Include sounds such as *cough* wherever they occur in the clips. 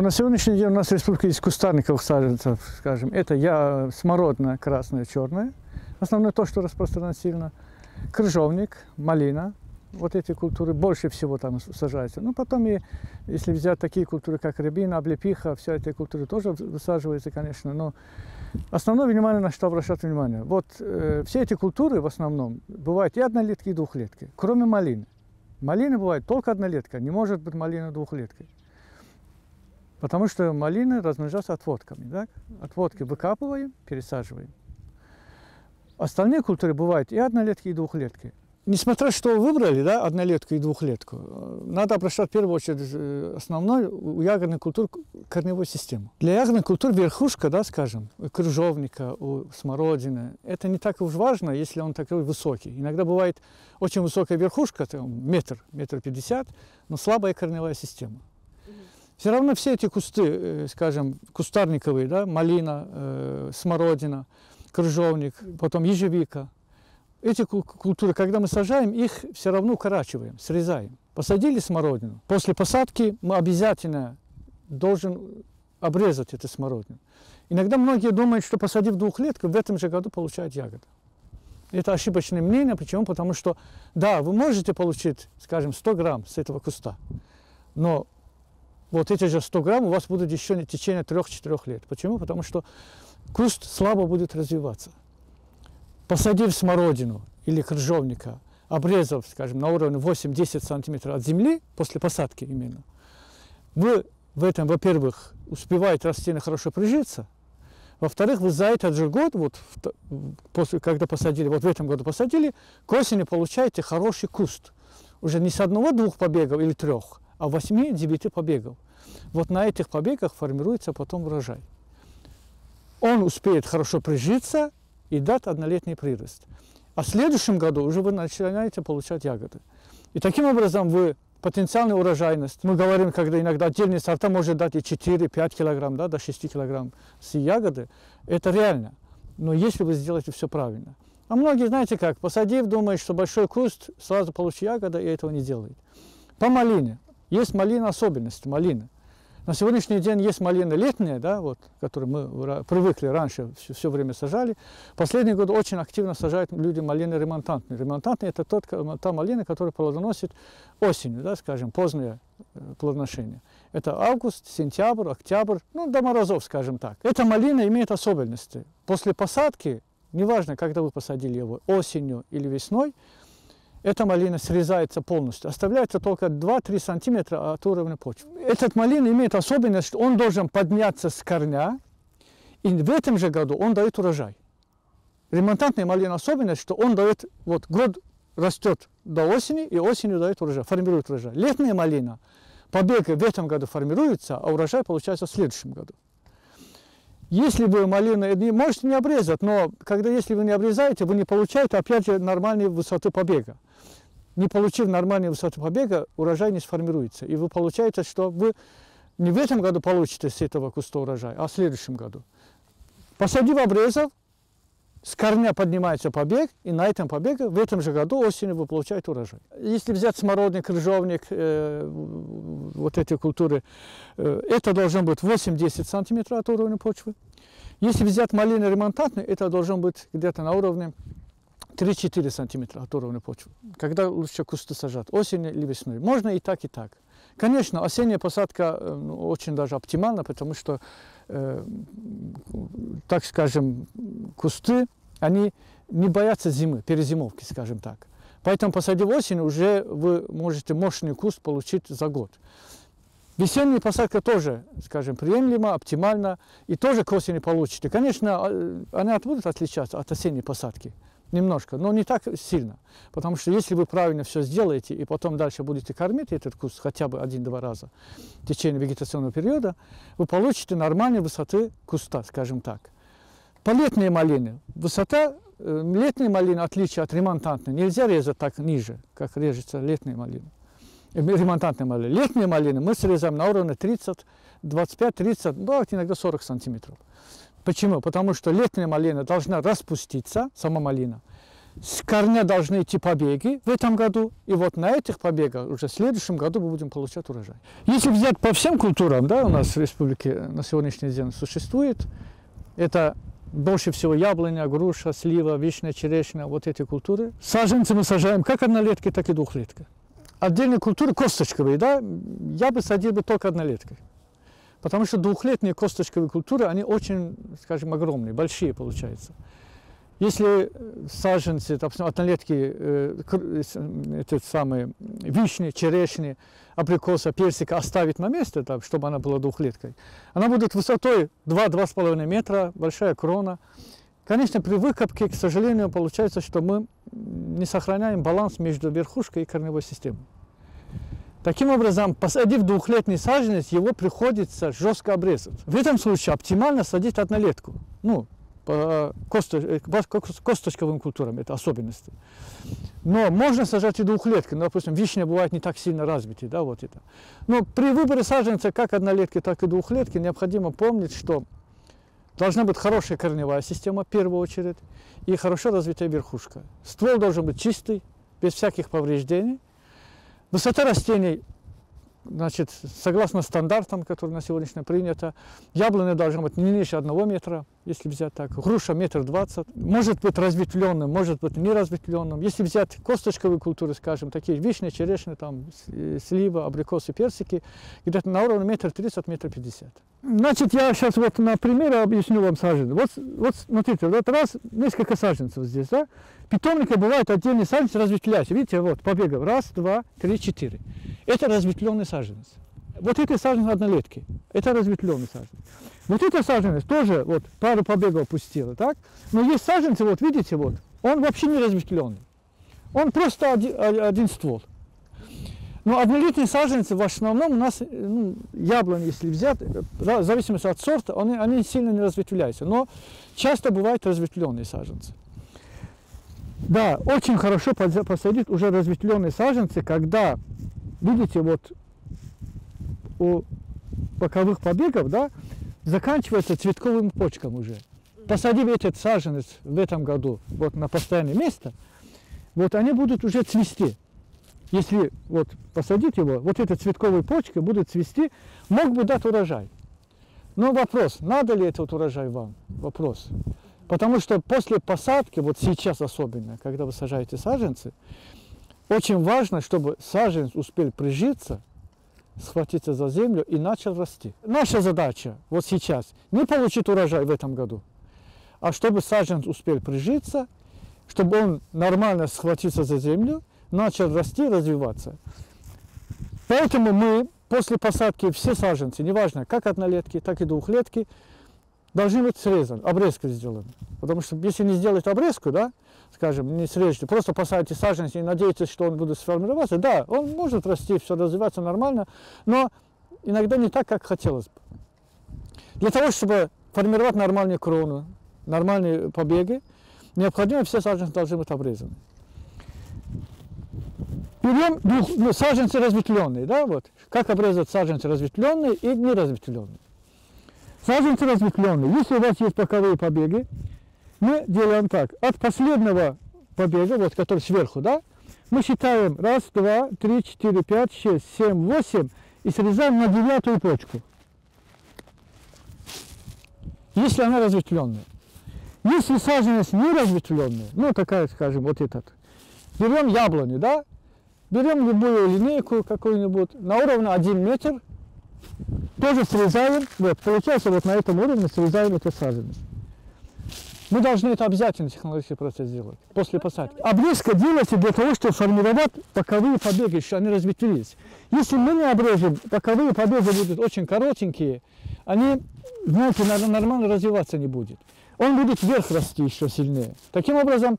На сегодняшний день у нас в республике из кустарников саженцев, скажем, это я, смородная, красная, черная. Основное то, что распространено сильно. Крыжовник, малина, вот эти культуры больше всего там сажаются. Ну, потом, и, если взять такие культуры, как рябина, облепиха, все эти культуры тоже высаживаются, конечно, но основное внимание на что обращать внимание. Вот э, все эти культуры в основном бывают и однолетки, и двухлетки, кроме малины. Малина бывает только однолетка, не может быть малина двухлеткой. Потому что малины размножаются отводками. Да? Отводки выкапываем, пересаживаем. Остальные культуры бывают и однолетки, и двухлетки. Несмотря что выбрали, да, однолетку и двухлетку, надо обращать в первую очередь э, основной у ягодных культур корневую систему. Для ягодных культур верхушка, да, скажем, у крыжовника, у смородины, это не так уж важно, если он такой высокий. Иногда бывает очень высокая верхушка, там, метр, метр пятьдесят, но слабая корневая система. Все равно все эти кусты, э, скажем, кустарниковые, да, малина, э, смородина, крыжовник, потом ежевика – эти культуры, когда мы сажаем, их все равно укорачиваем, срезаем. Посадили смородину. После посадки мы обязательно должен обрезать эту смородину. Иногда многие думают, что посадив двухлетку, в этом же году получают ягоду. Это ошибочное мнение. Почему? Потому что, да, вы можете получить, скажем, 100 грамм с этого куста, но вот эти же 100 грамм у вас будут еще в течение 3-4 лет. Почему? Потому что куст слабо будет развиваться. Посадив смородину или крыжовника, обрезав, скажем, на уровне 8-10 сантиметров от земли, после посадки именно, вы в этом, во-первых, успеваете растение хорошо прижиться, во-вторых, вы за этот же год, вот после, когда посадили, вот в этом году посадили, к осени получаете хороший куст. Уже не с одного-двух побегов или трех, а восьми-девяти побегов. Вот на этих побегах формируется потом урожай. Он успеет хорошо прижиться, и дать однолетний прирост. А в следующем году уже вы начинаете получать ягоды. И таким образом вы потенциальную урожайность, мы говорим, когда иногда отдельные сорта может дать и 4-5 килограмм, да, до 6 килограмм с ягоды, это реально. Но если вы сделаете все правильно. А многие, знаете как, посадив, думают, что большой куст, сразу получу ягода, и этого не делают. По малине. Есть малина особенность, малины. На сегодняшний день есть малина летняя, да, вот, которую мы привыкли раньше все, все время сажали. Последние годы очень активно сажают люди малины ремонтантные. Ремонтантные – это тот, та малина, которая плодоносит осенью, да, скажем, позднее э, плодоношение. Это август, сентябрь, октябрь, ну, до морозов, скажем так. Эта малина имеет особенности. После посадки, неважно, когда вы посадили его, осенью или весной, эта малина срезается полностью, оставляется только 2-3 сантиметра от уровня почвы. Этот малина имеет особенность, что он должен подняться с корня, и в этом же году он дает урожай. Ремонтантная малина особенность, что он дает, вот год растет до осени, и осенью дает урожай, формирует урожай. Летняя малина, побеги в этом году формируются, а урожай получается в следующем году. Если вы малину, можете не обрезать, но когда если вы не обрезаете, вы не получаете, опять же, нормальной высоты побега не получив нормальной высоты побега, урожай не сформируется. И вы получаете, что вы не в этом году получите с этого куста урожай, а в следующем году. Посадив обрезов, с корня поднимается побег, и на этом побеге в этом же году осенью вы получаете урожай. Если взять смородник, крыжовник, э, вот эти культуры, э, это должно быть 8-10 сантиметров от уровня почвы. Если взять малины ремонтантные, это должно быть где-то на уровне 3-4 сантиметра от уровня почвы. Когда лучше кусты сажать, осенью или весной. Можно и так, и так. Конечно, осенняя посадка э, ну, очень даже оптимальна, потому что, э, так скажем, кусты, они не боятся зимы, перезимовки, скажем так. Поэтому, посадив осенью, уже вы можете мощный куст получить за год. Весенняя посадка тоже, скажем, приемлема, оптимальна, и тоже к осени получите. Конечно, а, она будет отличаться от осенней посадки немножко, но не так сильно. Потому что если вы правильно все сделаете и потом дальше будете кормить этот куст хотя бы один-два раза в течение вегетационного периода, вы получите нормальной высоты куста, скажем так. По малине высота э, летней малины, отличие от ремонтантной, нельзя резать так ниже, как режется летняя малина. Э, ремонтантная малина. Летняя малина мы срезаем на уровне 30, 25-30, ну, иногда 40 сантиметров. Почему? Потому что летняя малина должна распуститься, сама малина, с корня должны идти побеги в этом году, и вот на этих побегах уже в следующем году мы будем получать урожай. Если взять по всем культурам, да, у нас в республике на сегодняшний день существует, это больше всего яблоня, груша, слива, вишня, черешня, вот эти культуры. Саженцы мы сажаем как однолетки, так и двухлетки. Отдельные культуры косточковые, да, я бы садил бы только однолеткой. Потому что двухлетние косточковые культуры, они очень, скажем, огромные, большие получаются. Если саженцы, допустим, однолетки, э, эти самые вишни, черешни, абрикоса, персика оставить на месте, так, чтобы она была двухлеткой, она будет высотой 2-2,5 метра, большая крона. Конечно, при выкопке, к сожалению, получается, что мы не сохраняем баланс между верхушкой и корневой системой. Таким образом, посадив двухлетний саженец, его приходится жестко обрезать. В этом случае оптимально садить однолетку. Ну, по косточковым культурам, это особенности. Но можно сажать и двухлетки, ну, допустим, вишня бывает не так сильно развитой, да, вот это. Но при выборе саженца как однолетки, так и двухлетки необходимо помнить, что должна быть хорошая корневая система, в первую очередь, и хорошо развитая верхушка. Ствол должен быть чистый, без всяких повреждений. Высота растений Значит, согласно стандартам, которые на сегодняшний принято, яблоня должна быть не ниже одного метра, если взять так. Груша метр двадцать. Может быть разветвленным, может быть не разветвленным. Если взять косточковые культуры, скажем, такие вишни, черешни, там, слива, абрикосы, персики, где-то на уровне метр тридцать, метр пятьдесят. Значит, я сейчас вот на примере объясню вам саженцы. Вот, вот смотрите, вот раз несколько саженцев здесь, да? Питомника бывают отдельные саженцы разветвляются. Видите, вот побегов. Раз, два, три, четыре. Это разветвленный саженец. Вот эти саженцы однолетки. Это разветвленный саженец. Вот это саженец тоже вот пару побегов пустила, так? Но есть саженцы, вот видите, вот, он вообще не разветвленный. Он просто один, один ствол. Но однолетние саженцы в основном у нас, ну, яблони, если взять, в зависимости от сорта, они, они сильно не разветвляются. Но часто бывают разветвленные саженцы. Да, очень хорошо посадить уже разветвленные саженцы, когда, видите, вот у боковых побегов, да, заканчивается цветковым почкам уже. Посадив этот саженец в этом году вот на постоянное место, вот они будут уже цвести. Если вот посадить его, вот эта цветковая почка будет цвести, мог бы дать урожай. Но вопрос, надо ли этот урожай вам? Вопрос. Потому что после посадки, вот сейчас особенно, когда вы сажаете саженцы, очень важно, чтобы саженец успел прижиться, схватиться за землю и начал расти. Наша задача вот сейчас не получить урожай в этом году, а чтобы саженец успел прижиться, чтобы он нормально схватился за землю, начал расти, развиваться. Поэтому мы после посадки все саженцы, неважно, как однолетки, так и двухлетки, должны быть срезаны, обрезка сделана. Потому что если не сделать обрезку, да, скажем, не срежете, просто посадите саженец и надеетесь, что он будет сформироваться, да, он может расти, все развиваться нормально, но иногда не так, как хотелось бы. Для того, чтобы формировать нормальную крону, нормальные побеги, необходимо все саженцы должны быть обрезаны. Берем двух, ну, саженцы разветвленные, да, вот. Как обрезать саженцы разветвленные и неразветвленные. Саженцы разветвленные. Если у вас есть боковые побеги, мы делаем так. От последнего побега, вот который сверху, да, мы считаем раз, два, три, четыре, пять, шесть, семь, восемь и срезаем на девятую почку. Если она разветвленная. Если саженец не разветвленный, ну такая, скажем, вот этот, берем яблони, да, берем любую линейку какую-нибудь на уровне 1 метр, тоже срезаем, вот, получается вот на этом уровне срезаем этот саженец. Мы должны это обязательно технологический процесс сделать после посадки. Обрезка делается для того, чтобы формировать боковые побеги, чтобы они разветвились. Если мы не обрежем, боковые побеги будут очень коротенькие, они, знаете, нормально развиваться не будет. Он будет вверх расти еще сильнее. Таким образом,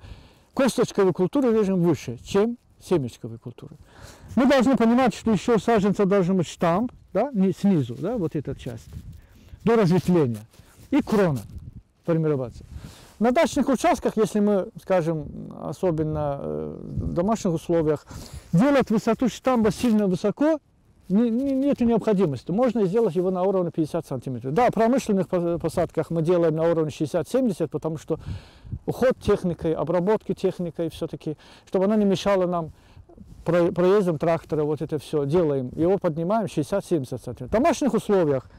косточковые культуры режем выше, чем семечковой культуры. Мы должны понимать, что еще саженца должен быть штамп, да, снизу, да, вот эта часть, до разветвления, и крона формироваться. На дачных участках, если мы, скажем, особенно э, в домашних условиях, делать высоту штамба сильно высоко не, не, нет необходимости. Можно сделать его на уровне 50 сантиметров. Да, в промышленных посадках мы делаем на уровне 60-70, потому что уход техникой, обработки техникой все-таки, чтобы она не мешала нам проездом трактора, вот это все делаем. Его поднимаем 60-70 сантиметров. В домашних условиях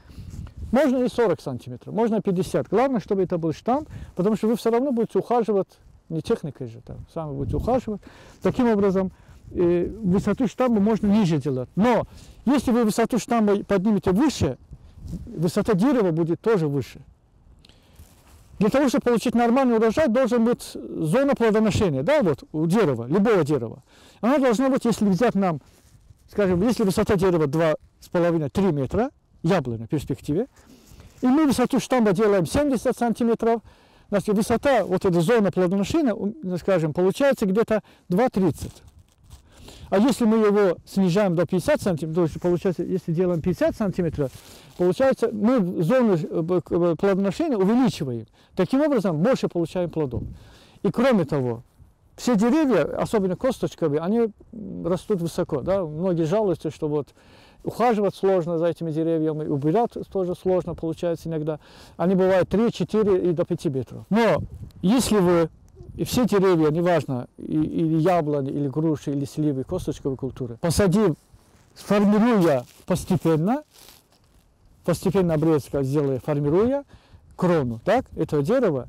можно и 40 сантиметров, можно 50. Главное, чтобы это был штамп, потому что вы все равно будете ухаживать, не техникой же, там, сами будете ухаживать. Таким образом, э, высоту штамба можно ниже делать. Но если вы высоту штамба поднимете выше, высота дерева будет тоже выше. Для того, чтобы получить нормальный урожай, должен быть зона плодоношения, да, вот у дерева, любого дерева. Она должна быть, если взять нам, скажем, если высота дерева 2,5-3 метра, яблоня в перспективе. И мы высоту штамба делаем 70 сантиметров. Значит, высота, вот эта зона плодоношения, скажем, получается где-то 2,30. А если мы его снижаем до 50 сантиметров, то получается, если делаем 50 сантиметров, получается, мы зону э, э, плодоношения увеличиваем. Таким образом, больше получаем плодов. И кроме того, все деревья, особенно косточковые, они растут высоко. Да? Многие жалуются, что вот ухаживать сложно за этими деревьями, убирать тоже сложно получается иногда. Они бывают 3, 4 и до 5 метров. Но если вы и все деревья, неважно, или яблони, или груши, или сливы, косточковой культуры, посадив, формируя постепенно, постепенно обрезка сделая, формируя крону, так, этого дерева,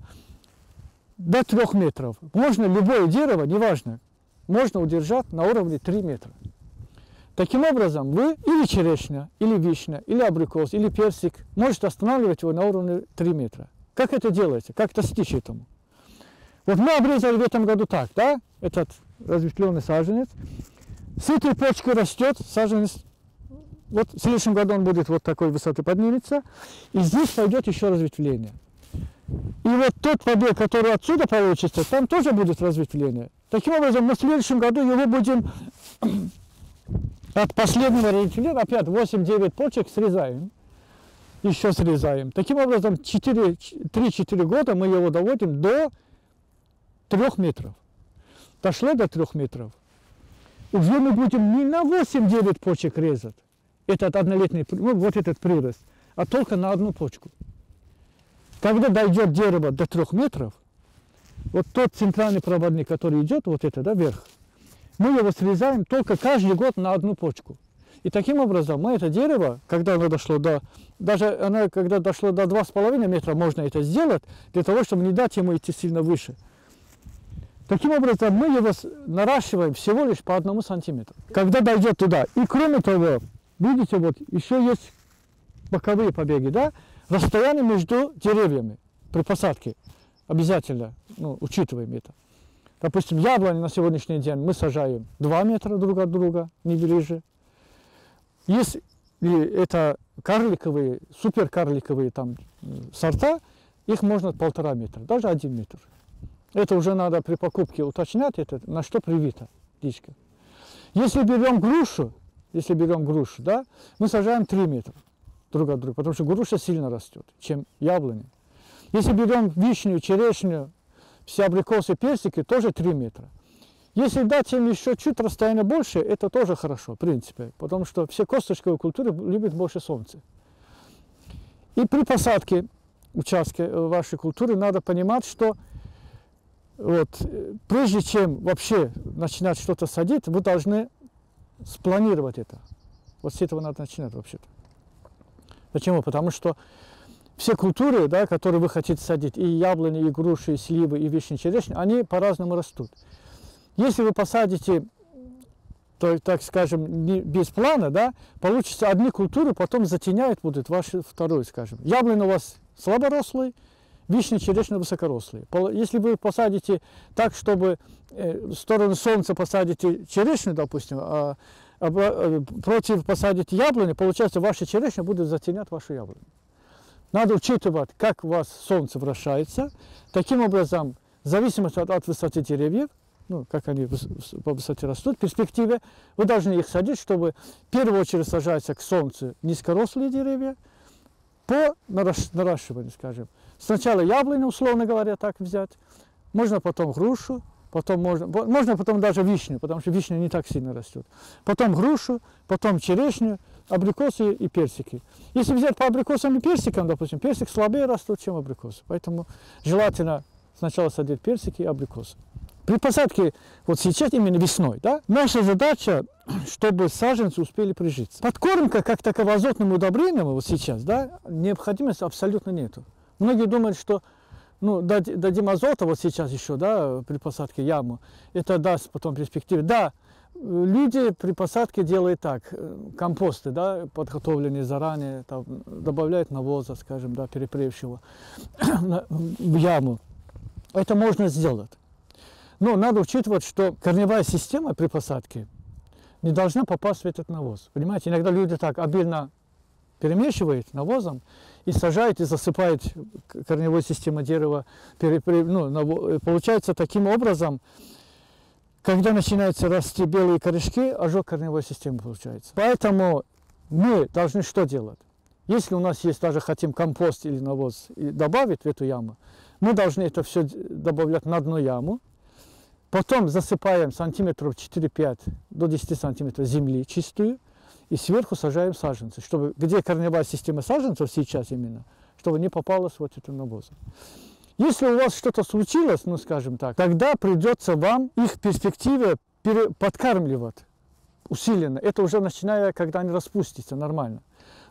до трех метров. Можно любое дерево, неважно, можно удержать на уровне 3 метра. Таким образом, вы или черешня, или вишня, или абрикос, или персик можете останавливать его на уровне 3 метра. Как это делаете? Как достичь этому? Вот мы обрезали в этом году так, да, этот разветвленный саженец. С этой почки растет саженец, вот в следующем году он будет вот такой высоты поднимется, и здесь пойдет еще разветвление. И вот тот побег, который отсюда получится, там тоже будет разветвление. Таким образом, мы в следующем году его будем от последнего рентгена опять 8-9 почек срезаем. Еще срезаем. Таким образом, 3-4 года мы его доводим до 3 метров. Дошло до 3 метров. Уже мы будем не на 8-9 почек резать, этот однолетний, ну, вот этот прирост, а только на одну почку. Когда дойдет дерево до 3 метров, вот тот центральный проводник, который идет, вот это, да, вверх, мы его срезаем только каждый год на одну почку. И таким образом мы это дерево, когда оно дошло до, даже оно, когда дошло до 2,5 метра, можно это сделать, для того, чтобы не дать ему идти сильно выше. Таким образом, мы его наращиваем всего лишь по одному сантиметру. Когда дойдет туда. И кроме того, видите, вот еще есть боковые побеги, да? Расстояние между деревьями при посадке обязательно, ну, учитываем это. Допустим, яблони на сегодняшний день мы сажаем 2 метра друг от друга, не ближе. Если это карликовые, суперкарликовые там сорта, их можно полтора метра, даже один метр. Это уже надо при покупке уточнять, это, на что привита дичка. Если берем грушу, если берем грушу, да, мы сажаем 3 метра друг от друга, потому что груша сильно растет, чем яблони. Если берем вишню, черешню, все абрикосы, персики тоже 3 метра. Если дать им еще чуть расстояние больше, это тоже хорошо, в принципе, потому что все косточковые культуры любят больше солнца. И при посадке участка э, вашей культуры надо понимать, что вот, прежде чем вообще начинать что-то садить, вы должны спланировать это. Вот с этого надо начинать вообще-то. Почему? Потому что все культуры, да, которые вы хотите садить, и яблони, и груши, и сливы, и вишни, черешни, они по-разному растут. Если вы посадите, то, так скажем, без плана, да, получится одни культуры, потом затеняют будут ваши второй, скажем. Яблони у вас слаборослый, вишни, черешня высокорослые. Если вы посадите так, чтобы э, в сторону солнца посадите черешню, допустим, а, а э, против посадите яблони, получается, ваши черешни будут затенять вашу яблоню. Надо учитывать, как у вас солнце вращается. Таким образом, в зависимости от, от высоты деревьев, ну, как они по высоте растут, в перспективе вы должны их садить, чтобы в первую очередь сажаются к солнцу низкорослые деревья по наращиванию, скажем. Сначала яблони, условно говоря, так взять, можно потом грушу, потом можно, можно потом даже вишню, потому что вишня не так сильно растет. Потом грушу, потом черешню, абрикосы и персики. Если взять по абрикосам и персикам, допустим, персик слабее растут, чем абрикосы. Поэтому желательно сначала садить персики и абрикосы. При посадке, вот сейчас именно весной, да, наша задача, *clears throat* чтобы саженцы успели прижиться. Подкормка, как такового азотным удобрением, вот сейчас, да, необходимости абсолютно нету. Многие думают, что ну, дадим азота вот сейчас еще, да, при посадке яму, это даст потом перспективе. Да, люди при посадке делают так, э, компосты, да, подготовленные заранее, там, добавляют навоза, скажем, да, перепревшего *clears throat* в яму. Это можно сделать. Но надо учитывать, что корневая система при посадке не должна попасть в этот навоз. Понимаете, иногда люди так обильно перемешивают навозом и сажают и засыпают корневой систему дерева. Ну, получается таким образом, когда начинаются расти белые корешки, ожог корневой системы получается. Поэтому мы должны что делать? Если у нас есть, даже хотим компост или навоз и добавить в эту яму, мы должны это все добавлять на одну яму, Потом засыпаем сантиметров 4-5 до 10 сантиметров земли чистую и сверху сажаем саженцы, чтобы где корневая система саженцев сейчас именно, чтобы не попалось вот это навоза. Если у вас что-то случилось, ну скажем так, тогда придется вам их в перспективе подкармливать усиленно. Это уже начиная, когда они распустятся нормально.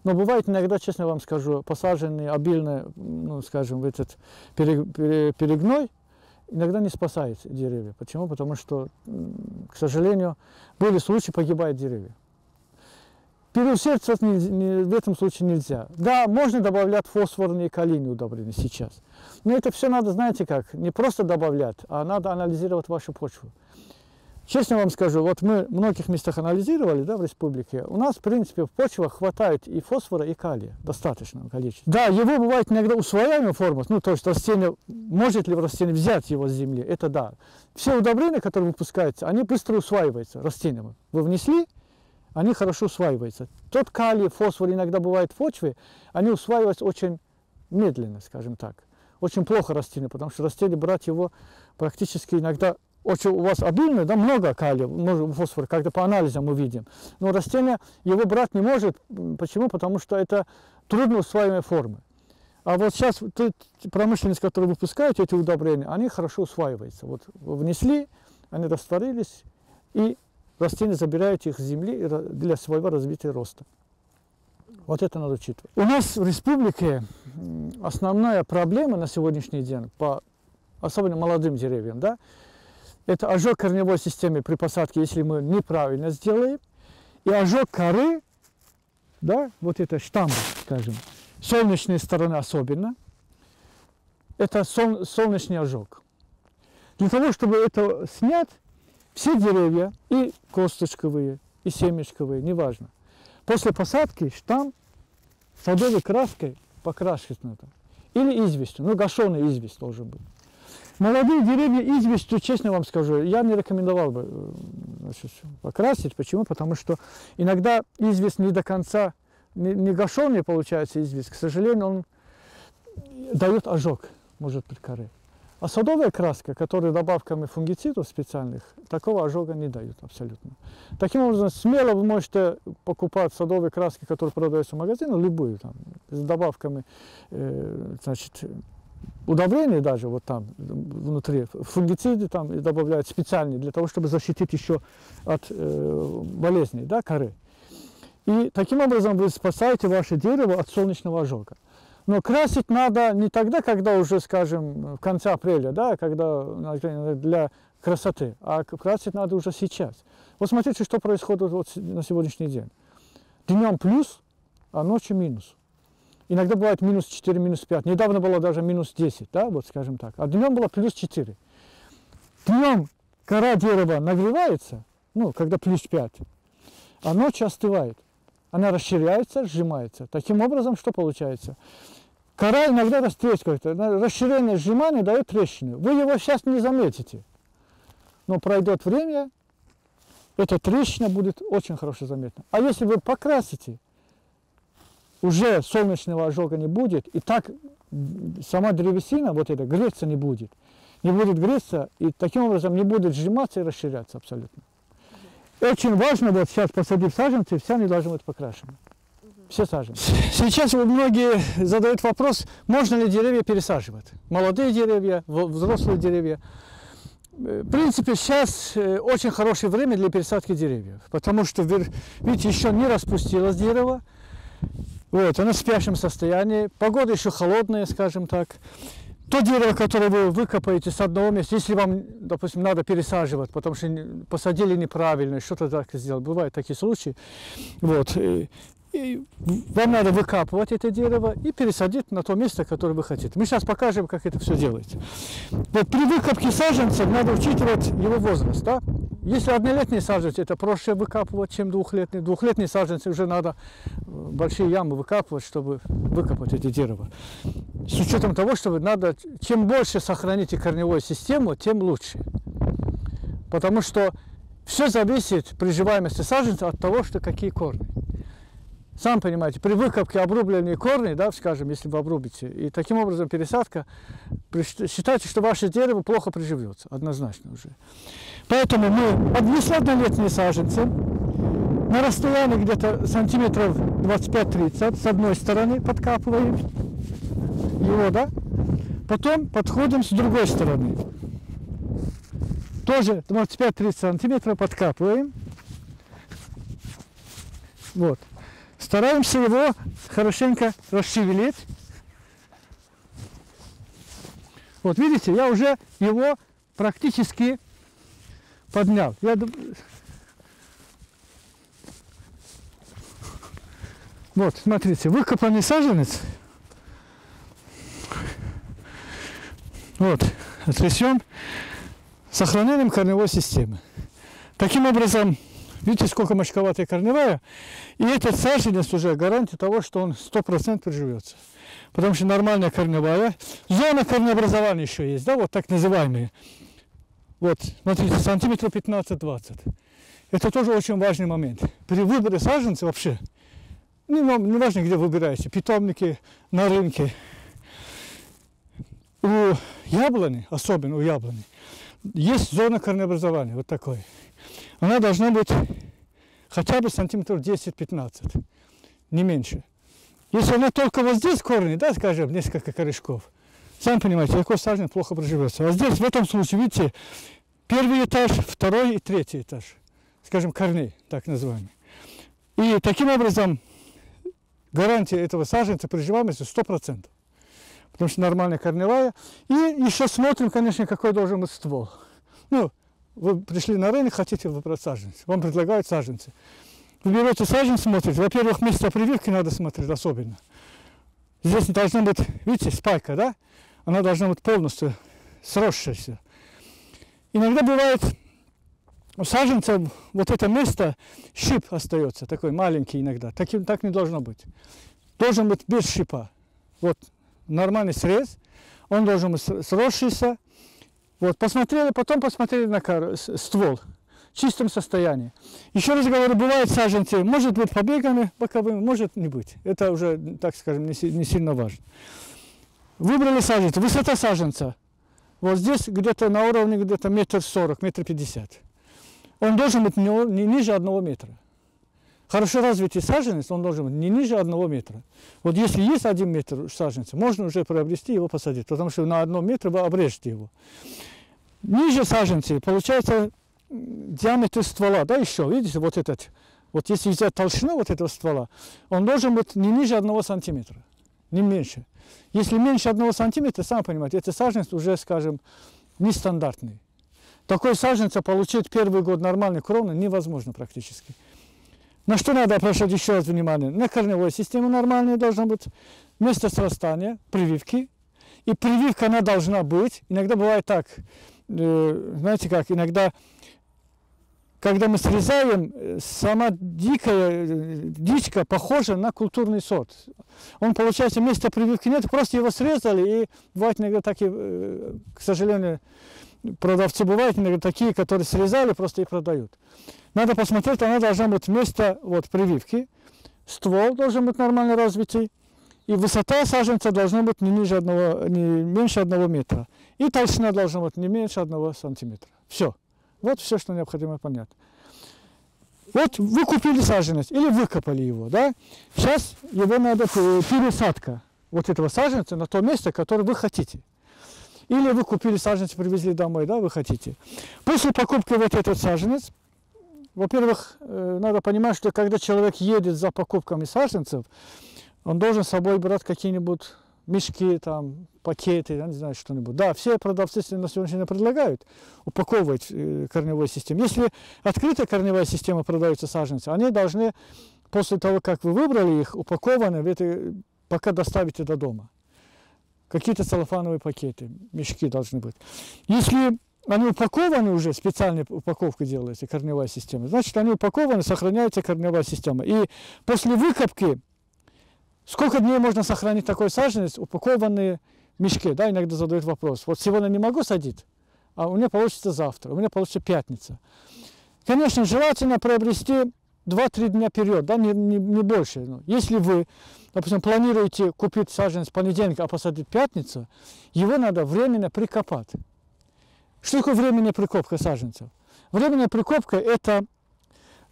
Но бывает иногда, честно вам скажу, посаженные обильно, ну скажем, в этот перегной, иногда не спасает деревья. Почему? Потому что, к сожалению, были случаи, погибают деревья. Переусердствовать в этом случае нельзя. Да, можно добавлять фосфорные калийные удобрения сейчас. Но это все надо, знаете как, не просто добавлять, а надо анализировать вашу почву. Честно вам скажу, вот мы в многих местах анализировали, да, в республике, у нас, в принципе, в почвах хватает и фосфора, и калия, достаточного количества. Да, его бывает иногда усвояемая форма, ну, то есть растение, может ли растение взять его с земли, это да. Все удобрения, которые выпускаются, они быстро усваиваются растением. Вы внесли, они хорошо усваиваются. Тот калий, фосфор иногда бывает в почве, они усваиваются очень медленно, скажем так. Очень плохо растение, потому что растение брать его практически иногда очень у вас обильно, да, много калия, фосфора, когда по анализам мы видим. Но растение его брать не может. Почему? Потому что это трудно усваиваемые формы. А вот сейчас промышленность, которую выпускают эти удобрения, они хорошо усваиваются. Вот внесли, они растворились, и растения забирают их с земли для своего развития роста. Вот это надо учитывать. У нас в республике основная проблема на сегодняшний день, по особенно молодым деревьям, да, это ожог корневой системы при посадке, если мы неправильно сделаем. И ожог коры, да, вот это штамм, скажем, солнечной стороны особенно, это сол, солнечный ожог. Для того, чтобы это снять, все деревья, и косточковые, и семечковые, неважно, после посадки штамм садовой краской покрасить надо. Или известью, ну гашеный известь должен быть. Молодые деревья известью, честно вам скажу, я не рекомендовал бы э, значит, покрасить. Почему? Потому что иногда известь не до конца, не, не гашеный получается известь. К сожалению, он дает ожог, может быть, коры. А садовая краска, которая добавками фунгицидов специальных, такого ожога не дают абсолютно. Таким образом, смело вы можете покупать садовые краски, которые продаются в магазине, любую, там, с добавками э, значит, удобрения даже вот там внутри, фунгициды там добавляют специальные для того, чтобы защитить еще от э, болезней, да, коры. И таким образом вы спасаете ваше дерево от солнечного ожога. Но красить надо не тогда, когда уже, скажем, в конце апреля, да, когда для красоты, а красить надо уже сейчас. Вот смотрите, что происходит вот на сегодняшний день. Днем плюс, а ночью минус. Иногда бывает минус 4, минус 5. Недавно было даже минус 10, да, вот скажем так. А днем было плюс 4. Днем кора дерева нагревается, ну, когда плюс 5, а ночью остывает. Она расширяется, сжимается. Таким образом, что получается? Кора иногда растрескивается. Расширение сжимания дает трещину. Вы его сейчас не заметите. Но пройдет время, эта трещина будет очень хорошо заметна. А если вы покрасите, уже солнечного ожога не будет, и так сама древесина, вот это, греться не будет. Не будет греться, и таким образом не будет сжиматься и расширяться абсолютно. Очень важно, вот сейчас посадив саженцы, все они должны быть покрашены. Все саженцы. Сейчас многие задают вопрос, можно ли деревья пересаживать. Молодые деревья, взрослые деревья. Э, в принципе, сейчас э, очень хорошее время для пересадки деревьев, потому что, видите, еще не распустилось дерево, вот, оно в спящем состоянии, погода еще холодная, скажем так. То дерево, которое вы выкопаете с одного места, если вам, допустим, надо пересаживать, потому что посадили неправильно, что-то так сделать, бывают такие случаи, вот, и вам надо выкапывать это дерево и пересадить на то место, которое вы хотите. Мы сейчас покажем, как это все делается. Вот при выкопке саженцев надо учитывать его возраст. Да? Если однолетний саженец, это проще выкапывать, чем двухлетний. Двухлетний саженец уже надо э, большие ямы выкапывать, чтобы выкопать это дерево. С учетом того, что надо, чем больше сохраните корневую систему, тем лучше. Потому что все зависит, приживаемости саженца, от того, что какие корни. Сам понимаете, при выкопке обрубленные корни, да, скажем, если вы обрубите, и таким образом пересадка, считайте, что ваше дерево плохо приживется, однозначно уже. Поэтому мы обнесли однолетние саженцы на расстоянии где-то сантиметров 25-30 с одной стороны подкапываем его, да, потом подходим с другой стороны. Тоже 25-30 сантиметров подкапываем. Вот. Стараемся его хорошенько расшевелить. Вот видите, я уже его практически поднял. Я... Вот, смотрите, выкопанный саженец. Вот, отрясен сохранением корневой системы. Таким образом, Видите, сколько мочковатая корневая. И этот саженец уже гарантия того, что он 100% приживется. Потому что нормальная корневая. Зона корнеобразования еще есть, да, вот так называемые. Вот, смотрите, сантиметров 15-20. Это тоже очень важный момент. При выборе саженца вообще, не, не важно, где выбираете, питомники, на рынке. У яблони, особенно у яблони, есть зона корнеобразования, вот такой она должна быть хотя бы сантиметров 10-15, не меньше. Если она только вот здесь корни, да, скажем, несколько корешков, сами понимаете, такой саженец плохо проживется. А здесь, в этом случае, видите, первый этаж, второй и третий этаж, скажем, корней, так называемый. И таким образом гарантия этого саженца приживаемости 100%. Потому что нормальная корневая. И еще смотрим, конечно, какой должен быть ствол. Ну, вы пришли на рынок, хотите выбрать саженцы. Вам предлагают саженцы. Вы берете саженцы, смотрите. Во-первых, место прививки надо смотреть особенно. Здесь должна быть, видите, спайка, да? Она должна быть полностью сросшаяся. Иногда бывает у саженца вот это место, шип остается, такой маленький иногда. Таким, так не должно быть. Должен быть без шипа. Вот нормальный срез, он должен быть сросшийся, вот, посмотрели, потом посмотрели на ствол в чистом состоянии. Еще раз говорю, бывают саженцы, может быть побегами боковыми, может не быть. Это уже, так скажем, не, не сильно важно. Выбрали саженцы, высота саженца. Вот здесь где-то на уровне где-то метр сорок, метр пятьдесят. Он должен быть не, не ниже одного метра. Хорошо развитый саженец, он должен быть не ниже одного метра. Вот если есть один метр саженца, можно уже приобрести его посадить, потому что на одном метре вы обрежете его. Ниже саженцы, получается диаметр ствола, да, еще, видите, вот этот, вот если взять толщину вот этого ствола, он должен быть не ниже одного сантиметра, не меньше. Если меньше одного сантиметра, сам понимаете, это саженец уже, скажем, нестандартный. Такой саженца получить первый год нормальной кроны невозможно практически. На что надо обращать еще раз внимание? На корневую систему нормальная должна быть, место срастания, прививки. И прививка она должна быть. Иногда бывает так, знаете как, иногда, когда мы срезаем, э, сама дикая э, дичка похожа на культурный сорт. Он, получается, места прививки нет, просто его срезали, и бывает иногда такие, к сожалению, продавцы бывают иногда такие, которые срезали, просто и продают. Надо посмотреть, она должна быть место вот, прививки, ствол должен быть нормально развитый, и высота саженца должна быть не, ниже одного, не меньше одного метра. И толщина должна быть не меньше одного сантиметра. Все. Вот все, что необходимо понять. Вот вы купили саженец или выкопали его, да? Сейчас его надо пересадка вот этого саженца на то место, которое вы хотите. Или вы купили саженец, привезли домой, да, вы хотите. После покупки вот этот саженец, во-первых, э, надо понимать, что когда человек едет за покупками саженцев, он должен с собой брать какие-нибудь мешки, там, пакеты, я не знаю, что-нибудь. Да, все продавцы на сегодняшний день предлагают упаковывать э, корневую систему. Если открытая корневая система продается саженцы, они должны после того, как вы выбрали их, упакованы, в это, пока доставите до дома. Какие-то целлофановые пакеты, мешки должны быть. Если они упакованы уже, специальная упаковка делается, корневая система, значит, они упакованы, сохраняется корневая система. И после выкопки Сколько дней можно сохранить такой саженец, упакованный в мешке? Да, иногда задают вопрос. Вот сегодня не могу садить, а у меня получится завтра, у меня получится пятница. Конечно, желательно приобрести 2-3 дня вперед, да, не, не, не больше. Ну, если вы, допустим, планируете купить саженец в понедельник, а посадить в пятницу, его надо временно прикопать. Что такое временная прикопка саженцев? Временная прикопка – это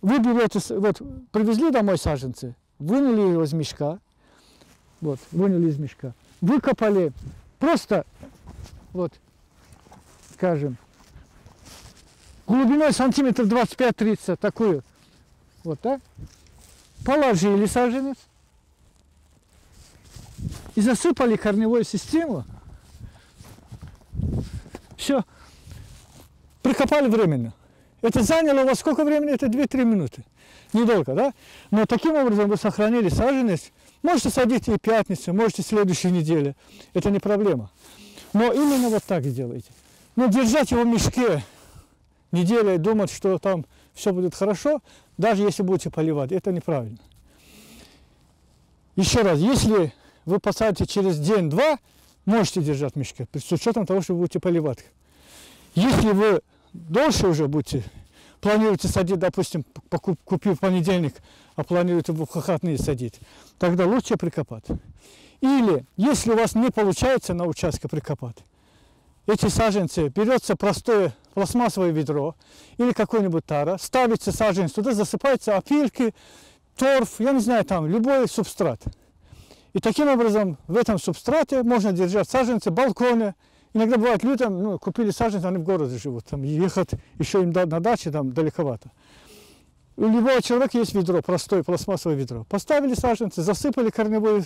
вы берете, вот привезли домой саженцы, вынули его из мешка, вот, вынули из мешка. Выкопали просто, вот, скажем, глубиной сантиметров 25-30, такую, вот, да? Положили саженец и засыпали корневую систему. Все. Прикопали временно. Это заняло у вас сколько времени? Это 2-3 минуты. Недолго, да? Но таким образом вы сохранили саженность Можете садить и пятницу, можете следующей неделе. Это не проблема. Но именно вот так сделайте. Но держать его в мешке неделю и думать, что там все будет хорошо, даже если будете поливать, это неправильно. Еще раз, если вы посадите через день-два, можете держать в мешке, с учетом того, что вы будете поливать. Если вы дольше уже будете, планируете садить, допустим, купив в понедельник а планируете в выходные садить, тогда лучше прикопать. Или, если у вас не получается на участке прикопать, эти саженцы, берется простое пластмассовое ведро или какой-нибудь тара, ставится саженец, туда засыпаются опилки, торф, я не знаю, там, любой субстрат. И таким образом в этом субстрате можно держать саженцы, балконы. Иногда бывает, люди ну, купили саженцы, они в городе живут, там ехать еще им на даче там далековато. У любого человека есть ведро, простое пластмассовое ведро. Поставили саженцы, засыпали корневой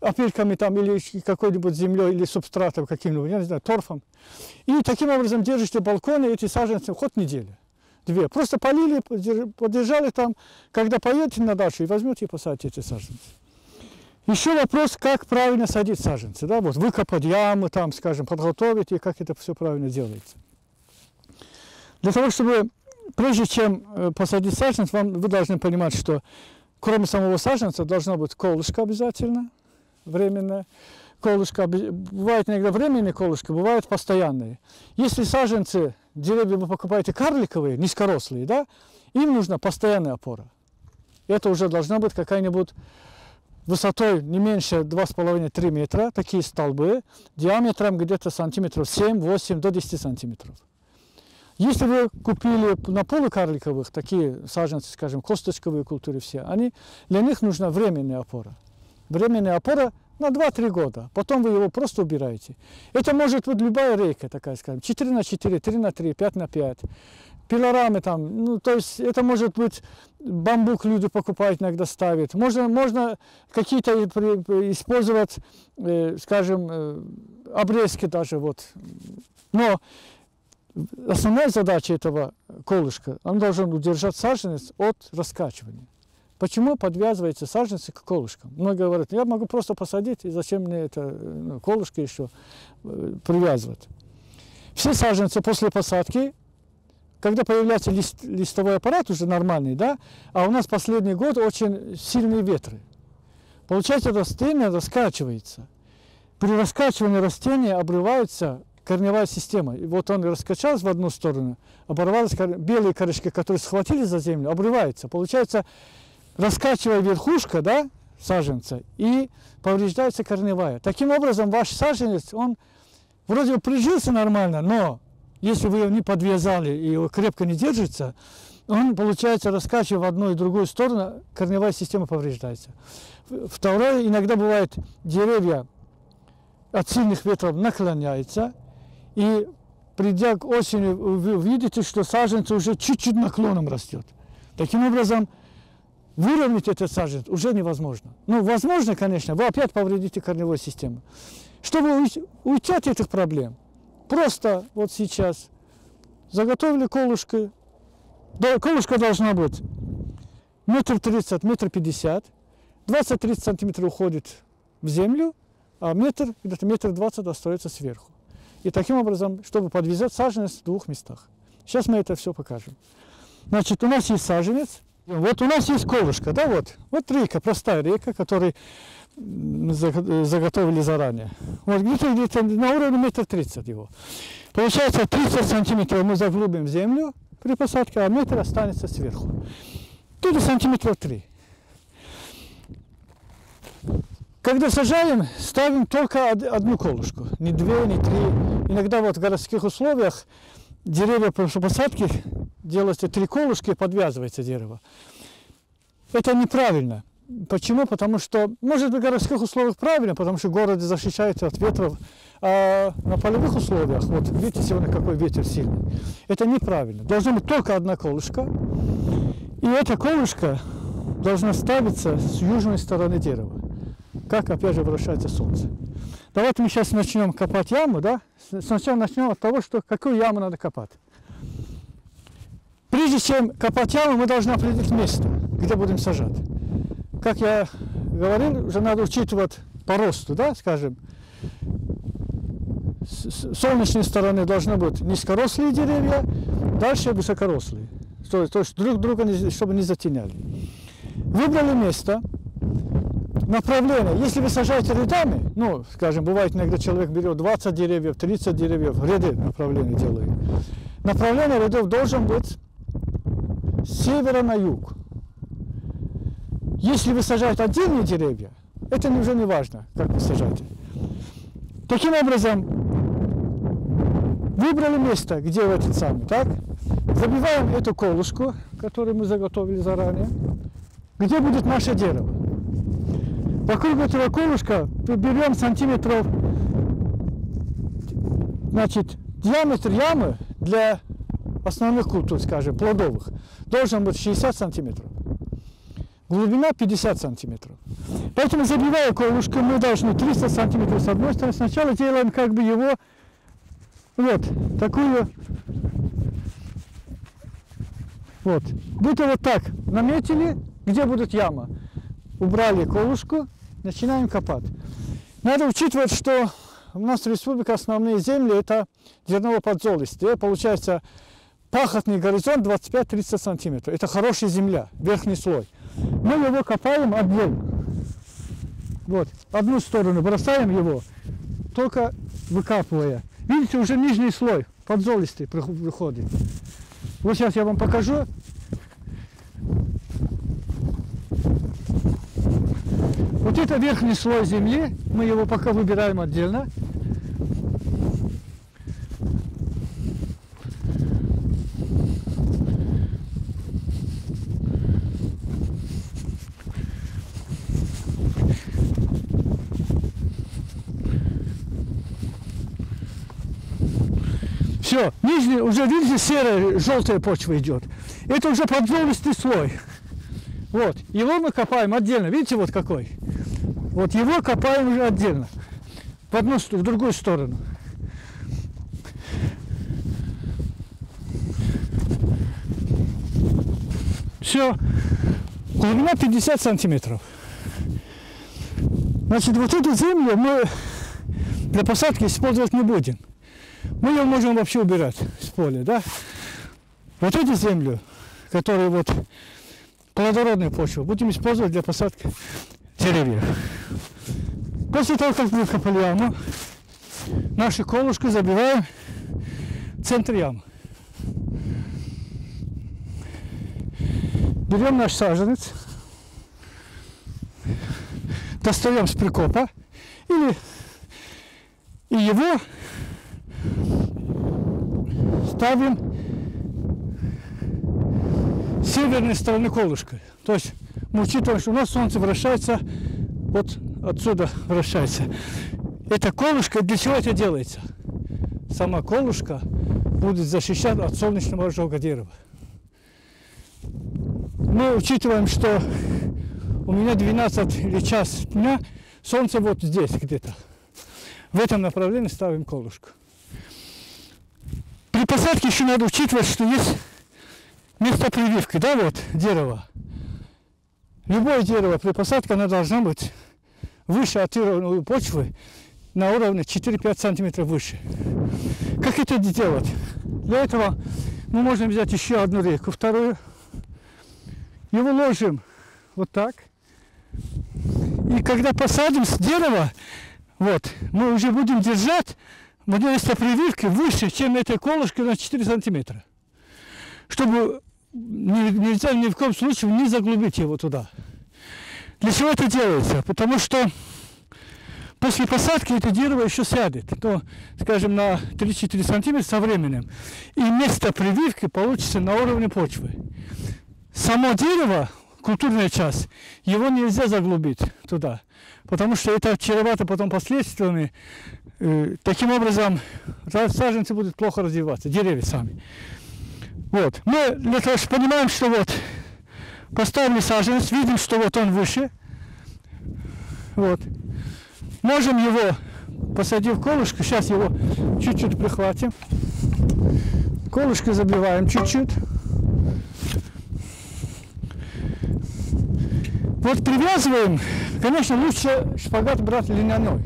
опильками там, или какой-нибудь землей, или субстратом каким-нибудь, я не знаю, торфом. И таким образом держите балконы, эти саженцы ход недели. Две. Просто полили, подержали там. Когда поедете на дачу, и возьмете и посадите эти саженцы. Еще вопрос, как правильно садить саженцы. Да? Вот выкопать ямы, там, скажем, подготовить, и как это все правильно делается. Для того, чтобы прежде чем э, посадить саженец, вам, вы должны понимать, что кроме самого саженца должно быть колышко обязательно, временное. Колышко, бывает иногда временные колышки, бывают постоянные. Если саженцы, деревья вы покупаете карликовые, низкорослые, да, им нужна постоянная опора. Это уже должна быть какая-нибудь высотой не меньше 2,5-3 метра, такие столбы, диаметром где-то сантиметров 7-8 до 10 сантиметров. Если вы купили на полукарликовых такие саженцы, скажем, косточковые культуры все, они, для них нужна временная опора. Временная опора на 2-3 года. Потом вы его просто убираете. Это может быть любая рейка такая, скажем, 4 на 4, 3 на 3, 5 на 5. Пилорамы там, ну, то есть это может быть бамбук люди покупают, иногда ставят. Можно, можно какие-то использовать, э, скажем, э, обрезки даже вот. Но основная задача этого колышка, он должен удержать саженец от раскачивания. Почему подвязывается саженцы к колышкам? Многие говорят, я могу просто посадить, и зачем мне это ну, колышко еще э, привязывать? Все саженцы после посадки, когда появляется лист, листовой аппарат уже нормальный, да, а у нас последний год очень сильные ветры. Получается, растение раскачивается. При раскачивании растения обрываются корневая система. И вот он раскачался в одну сторону, оборвалась, белые корешки, которые схватили за землю, обрываются. Получается, раскачивая верхушка, да, саженца, и повреждается корневая. Таким образом, ваш саженец, он вроде бы прижился нормально, но если вы его не подвязали и его крепко не держится, он, получается, раскачивая в одну и другую сторону, корневая система повреждается. Второе, иногда бывает, деревья от сильных ветров наклоняются, и придя к осени, вы увидите, что саженец уже чуть-чуть наклоном растет. Таким образом, выровнять этот саженец уже невозможно. Ну, возможно, конечно, вы опять повредите корневую систему. Чтобы уйти от этих проблем, просто вот сейчас заготовили колышко, колышко должна быть метр тридцать, метр пятьдесят, 20-30 сантиметров уходит в землю, а метр, где-то метр двадцать остается сверху. И таким образом, чтобы подвязать саженец в двух местах. Сейчас мы это все покажем. Значит, у нас есть саженец, вот у нас есть колышко, да, вот. Вот река, простая река, которую заготовили заранее. Вот где-то где, -то, на уровне метр тридцать его. Получается 30 сантиметров мы заглубим землю при посадке, а метр останется сверху. Тут сантиметров три. Когда сажаем, ставим только одну колышку, не две, не три. Иногда вот в городских условиях деревья после посадки делаются три колышки, подвязывается дерево. Это неправильно. Почему? Потому что, может быть, в городских условиях правильно, потому что город защищается от ветров, а на полевых условиях, вот видите сегодня какой ветер сильный, это неправильно. Должна быть только одна колышко, и эта колышко должна ставиться с южной стороны дерева как опять же вращается Солнце. Давайте мы сейчас начнем копать яму, да? Сначала начнем от того, что какую яму надо копать. Прежде чем копать яму, мы должны определить место, где будем сажать. Как я говорил, уже надо учитывать по росту, да, скажем. С солнечной стороны должны быть низкорослые деревья, дальше высокорослые. То, то есть друг друга, чтобы не затеняли. Выбрали место, направление. Если вы сажаете рядами, ну, скажем, бывает иногда человек берет 20 деревьев, 30 деревьев, ряды направления делает. Направление рядов должен быть с севера на юг. Если вы сажаете отдельные деревья, это уже не важно, как вы сажаете. Таким образом, выбрали место, где в этот самый, так? Забиваем эту колышку, которую мы заготовили заранее, где будет наше дерево. Вокруг этого колышка берем сантиметров, значит, диаметр ямы для основных культур, скажем, плодовых, должен быть 60 сантиметров. Глубина 50 сантиметров. Поэтому забивая колышко, мы должны 300 сантиметров с одной стороны. Сначала делаем как бы его вот такую вот. Будто вот так наметили, где будет яма. Убрали колышку, начинаем копать. Надо учитывать, что у нас в республике основные земли это зерново-подзолистые. Получается пахотный горизонт 25-30 сантиметров. Это хорошая земля, верхний слой. Мы его копаем отдельно. Вот, одну сторону бросаем его, только выкапывая. Видите, уже нижний слой подзолистый выходит. Вот сейчас я вам покажу. Вот это верхний слой земли, мы его пока выбираем отдельно. Все, нижний, уже видите, серая, желтая почва идет. Это уже поджелистый слой. Вот, его мы копаем отдельно. Видите, вот какой? Вот его копаем уже отдельно. В одну, в другую сторону. Все. Глубина 50 сантиметров. Значит, вот эту землю мы для посадки использовать не будем. Мы ее можем вообще убирать с поля, да? Вот эту землю, которая вот плодородная почва, будем использовать для посадки деревьев. После того, как выкопали яму, наши колышки забиваем в центр ямы. Берем наш саженец, достаем с прикопа или и его ставим северной стороны колышка. То есть мы учитываем, что у нас солнце вращается, вот отсюда вращается. Это колышко, для чего это делается? Сама колышко будет защищать от солнечного ожога дерева. Мы учитываем, что у меня 12 или час дня, солнце вот здесь где-то. В этом направлении ставим колышко. При посадке еще надо учитывать, что есть место прививки, да, вот дерево. Любое дерево при посадке, оно должно быть выше от почвы на уровне 4-5 сантиметров выше. Как это сделать? Для этого мы можем взять еще одну реку, вторую. Его ложим вот так. И когда посадим с дерева, вот, мы уже будем держать место прививки выше, чем этой колышки на 4 сантиметра. Чтобы нельзя ни в коем случае не заглубить его туда. Для чего это делается? Потому что после посадки это дерево еще сядет, то, скажем, на 3-4 сантиметра со временем. И место прививки получится на уровне почвы. Само дерево, культурная часть, его нельзя заглубить туда, потому что это чревато потом последствиями. Э, таким образом, саженцы будут плохо развиваться, деревья сами. Вот. Мы для того, чтобы понимаем, что вот поставили саженец, видим, что вот он выше. Вот. Можем его, посадив колышко, сейчас его чуть-чуть прихватим. Колышко забиваем чуть-чуть. Вот привязываем, конечно, лучше шпагат брать льняной.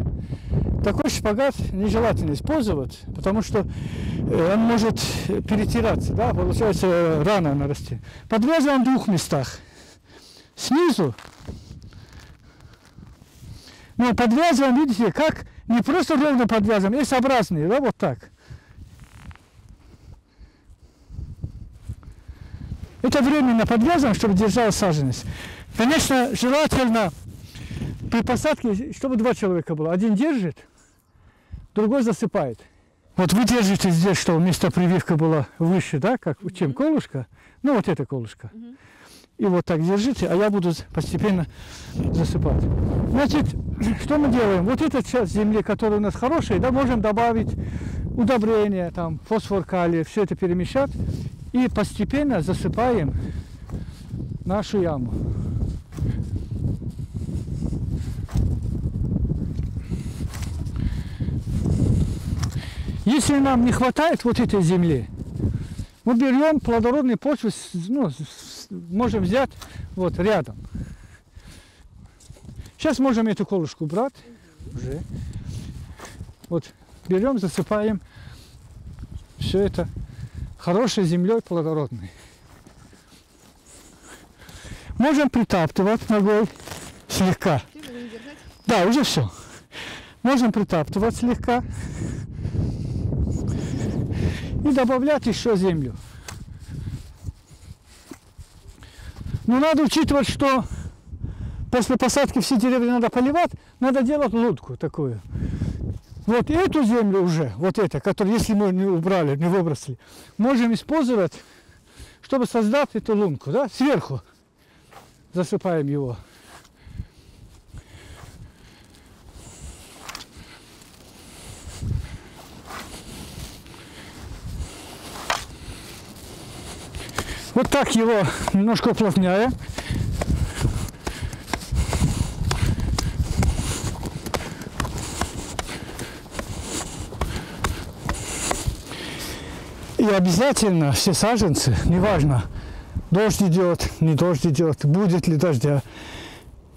Такой шпагат нежелательно использовать, потому что э, он может перетираться, да, получается рано нарасти. Подвязываем в двух местах. Снизу, но подвязываем, видите, как не просто ровно подвязываем, есть образные, да, вот так. Это временно подвязываем, чтобы держал саженность. Конечно, желательно при посадке, чтобы два человека было. Один держит, другой засыпает. Вот вы держите здесь, что место прививка было выше, да, как, чем колышко. Ну, вот это колышко. И вот так держите, а я буду постепенно засыпать. Значит, *clears throat* что мы делаем? Вот эта часть земли, которая у нас хорошая, да, можем добавить удобрения, там, фосфор, калий, все это перемешать. И постепенно засыпаем нашу яму. Если нам не хватает вот этой земли, мы берем плодородную почву, ну, можем взять вот рядом. Сейчас можем эту колышку брать уже. Вот берем, засыпаем все это хорошей землей плодородной. Можем притаптывать ногой слегка. Да, уже все. Можем притаптывать слегка и добавлять еще землю. Но надо учитывать, что после посадки все деревья надо поливать, надо делать лодку такую. Вот эту землю уже, вот это, которую, если мы не убрали, не выбросили, можем использовать, чтобы создать эту лунку, да, сверху засыпаем его. Вот так его немножко уплотняя. И обязательно все саженцы, неважно, дождь идет, не дождь идет, будет ли дождя,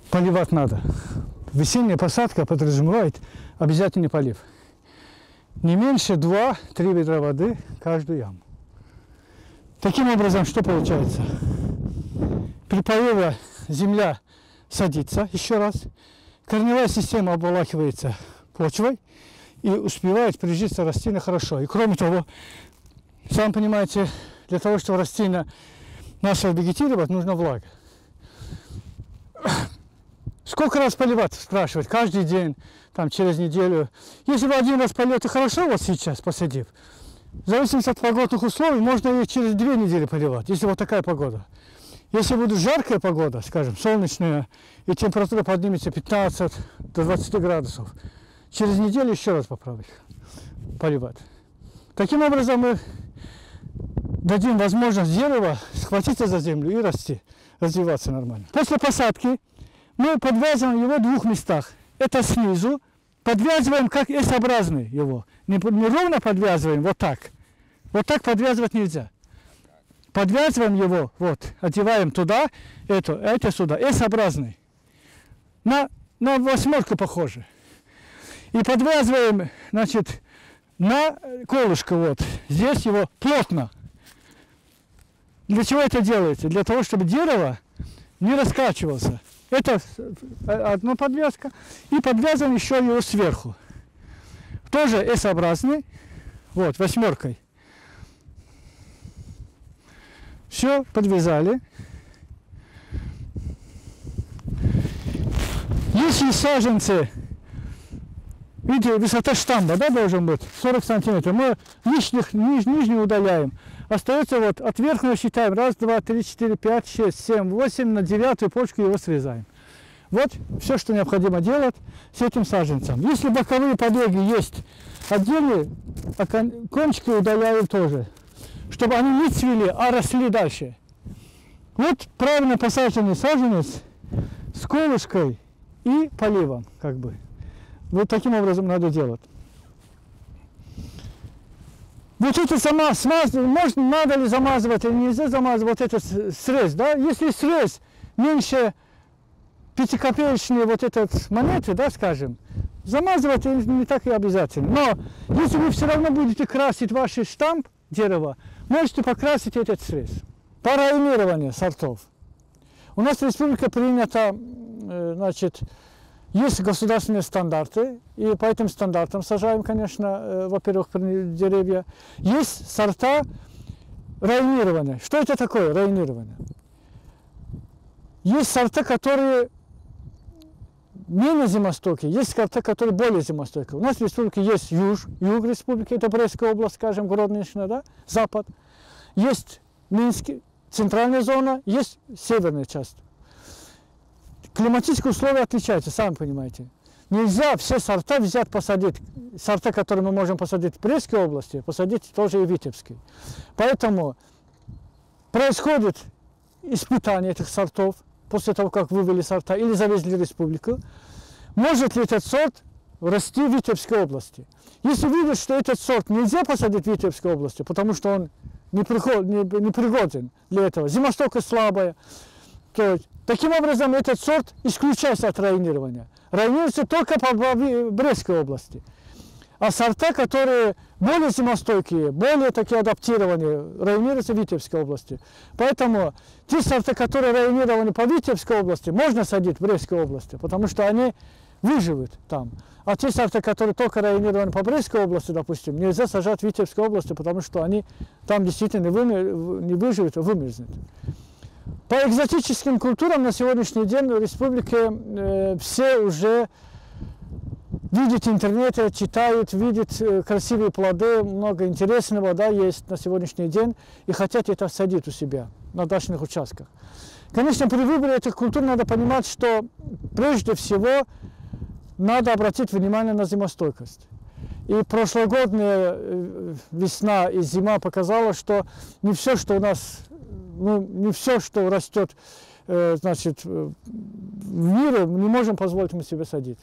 поливать надо. Весенняя посадка подразумевает обязательный полив. Не меньше 2-3 ведра воды каждую яму. Таким образом, что получается? При поливе земля садится еще раз, корневая система обволакивается почвой и успевает прижиться растение хорошо. И кроме того, сам понимаете, для того, чтобы растение начало вегетировать, нужна влага. Сколько раз поливать, спрашивать, каждый день, там, через неделю. Если вы один раз полил, то хорошо вот сейчас посадив. В зависимости от погодных условий можно и через две недели поливать, если вот такая погода. Если будет жаркая погода, скажем, солнечная, и температура поднимется 15 до 20 градусов, через неделю еще раз поправить, поливать. Таким образом мы дадим возможность дереву схватиться за землю и расти, развиваться нормально. После посадки мы подвязываем его в двух местах. Это снизу, подвязываем как S-образный его. Не, не ровно подвязываем, вот так. Вот так подвязывать нельзя. Подвязываем его, вот, одеваем туда, это, это сюда, S-образный. На, на восьмерку похоже. И подвязываем, значит, на колышко вот. Здесь его плотно. Для чего это делается? Для того, чтобы дерево не раскачивался. Это одна подвязка. И подвязан еще его сверху. Тоже S-образный. Вот, восьмеркой. Все, подвязали. Если саженцы, видите, высота штамба, да, должен быть, 40 сантиметров, мы нижних, ниж, нижний удаляем. Остается вот от верхнего считаем, раз, два, три, четыре, пять, шесть, семь, восемь, на девятую почку его срезаем. Вот все, что необходимо делать с этим саженцем. Если боковые побеги есть отдельные, а кончики удаляем тоже, чтобы они не цвели, а росли дальше. Вот правильно посаженный саженец с колышкой и поливом, как бы. Вот таким образом надо делать. Вот это сама смазывать, можно, надо ли замазывать или нельзя замазывать вот этот срез, да? Если срез меньше пятикопеечные вот этот монеты, да, скажем, замазывать не так и обязательно. Но если вы все равно будете красить ваш штамп дерева, можете покрасить этот срез. По районированию сортов. У нас в республике принято, э, значит, есть государственные стандарты, и по этим стандартам сажаем, конечно, э, во-первых, деревья. Есть сорта районирования. Что это такое районирование? Есть сорта, которые менее зимостойкие, есть сорта, которые более зимостойкие. У нас в республике есть юж, юг республики, это Брестская область, скажем, Гродничная, да, запад. Есть Минский, центральная зона, есть северная часть климатические условия отличаются, сами понимаете. Нельзя все сорта взять, посадить. Сорта, которые мы можем посадить в Брестской области, посадить тоже и в Витебской. Поэтому происходит испытание этих сортов после того, как вывели сорта или завезли в республику. Может ли этот сорт расти в Витебской области? Если видят, что этот сорт нельзя посадить в Витебской области, потому что он не, пригоден для этого, зимостойкость слабая, то Таким образом, этот сорт исключается от районирования. Районируется только по Брестской области. А сорта, которые более зимостойкие, более такие адаптированные, районируются в Витебской области. Поэтому те сорта, которые районированы по Витебской области, можно садить в Брестской области, потому что они выживут там. А те сорта, которые только районированы по Брестской области, допустим, нельзя сажать в Витебской области, потому что они там действительно не выживут, а вымерзнут. По экзотическим культурам на сегодняшний день в республике э, все уже видят интернете, читают, видят э, красивые плоды, много интересного да, есть на сегодняшний день и хотят это садить у себя на дачных участках. Конечно, при выборе этих культур надо понимать, что прежде всего надо обратить внимание на зимостойкость. И прошлогодняя э, весна и зима показала, что не все, что у нас ну, не все, что растет э, значит, в мире, не можем позволить мы себе садить.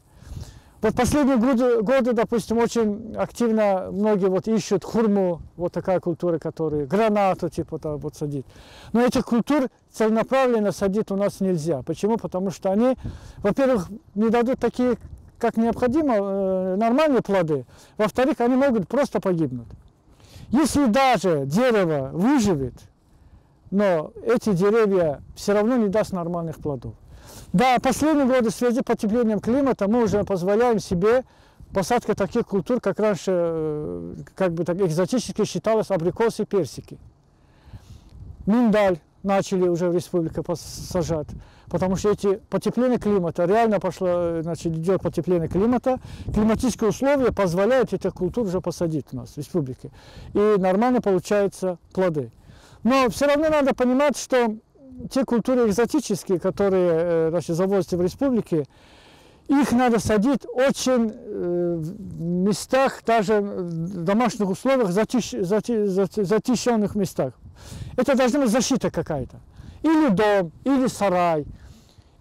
Вот последние годы, годы, допустим, очень активно многие вот ищут хурму, вот такая культура, которая гранату типа там вот садить. Но этих культур целенаправленно садить у нас нельзя. Почему? Потому что они, во-первых, не дадут такие, как необходимо, э, нормальные плоды. Во-вторых, они могут просто погибнуть. Если даже дерево выживет, но эти деревья все равно не даст нормальных плодов. Да, последние годы в связи с потеплением климата мы уже позволяем себе посадка таких культур, как раньше э, как бы так экзотически считалось абрикосы и персики. Миндаль начали уже в республике сажать, потому что эти потепление климата, реально пошло, значит, идет потепление климата, климатические условия позволяют этих культур уже посадить у нас в республике. И нормально получаются плоды. Но все равно надо понимать, что те культуры экзотические, которые э, значит, завозятся в республике, их надо садить очень э, в местах, даже в домашних условиях, затиш, зати, зати, местах. Это должна быть защита какая-то. Или дом, или сарай,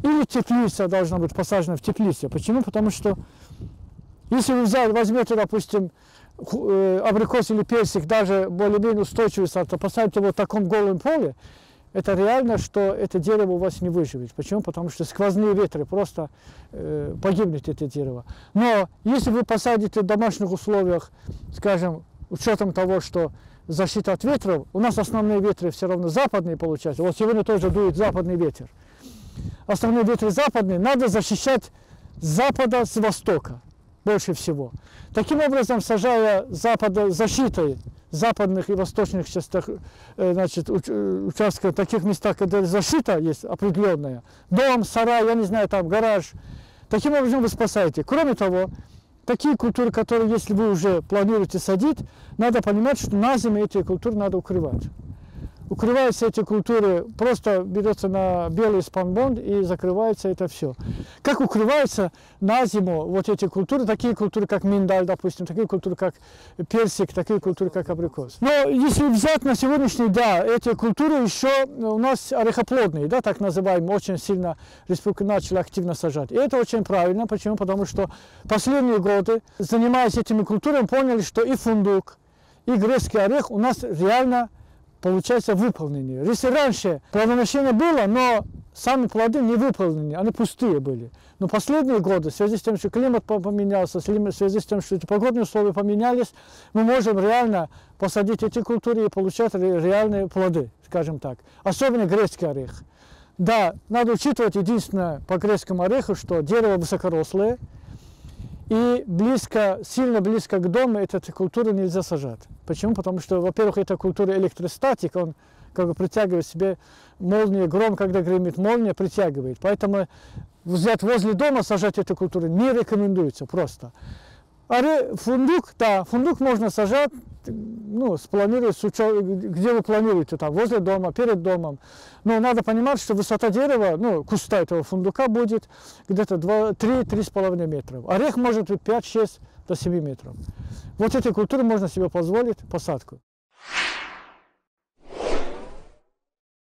или теплица должна быть посажена в теплице. Почему? Потому что если вы взяли, возьмете, допустим, абрикос или персик, даже более-менее устойчивый сорт, посадите его в таком голом поле, это реально, что это дерево у вас не выживет. Почему? Потому что сквозные ветры просто э, погибнет это дерево. Но если вы посадите в домашних условиях, скажем, учетом того, что защита от ветров, у нас основные ветры все равно западные получаются. Вот сегодня тоже дует западный ветер. Основные ветры западные надо защищать с запада, с востока больше всего. Таким образом, сажая запада защитой западных и восточных частях, э, значит, э, участков, таких местах, где защита есть определенная, дом, сарай, я не знаю, там гараж, таким образом вы спасаете. Кроме того, такие культуры, которые, если вы уже планируете садить, надо понимать, что на зиму эти культуры надо укрывать укрываются эти культуры, просто берется на белый спанбонд и закрывается это все. Как укрываются на зиму вот эти культуры, такие культуры, как миндаль, допустим, такие культуры, как персик, такие культуры, как абрикос. Но если взять на сегодняшний да, эти культуры еще у нас орехоплодные, да, так называемые, очень сильно республика начала активно сажать. И это очень правильно. Почему? Потому что последние годы, занимаясь этими культурами, поняли, что и фундук, и грецкий орех у нас реально получается, выполнены. Если раньше плодоношение было, но сами плоды не выполнены, они пустые были. Но последние годы, в связи с тем, что климат поменялся, в связи с тем, что эти погодные условия поменялись, мы можем реально посадить эти культуры и получать реальные плоды, скажем так. Особенно грецкий орех. Да, надо учитывать единственное по грецкому ореху, что дерево высокорослое, и близко, сильно близко к дому эту культуру нельзя сажать. Почему? Потому что, во-первых, это культура электростатик, он как бы притягивает себе молнию, гром, когда гремит молния, притягивает. Поэтому взять возле дома сажать эту культуру не рекомендуется просто. А фундук, да, фундук можно сажать, ну, спланировать, где вы планируете, там, возле дома, перед домом. Но надо понимать, что высота дерева, ну, куста этого фундука будет где-то 3-3,5 метров. Орех может быть 5-6 до 7 метров. Вот этой культуры можно себе позволить посадку.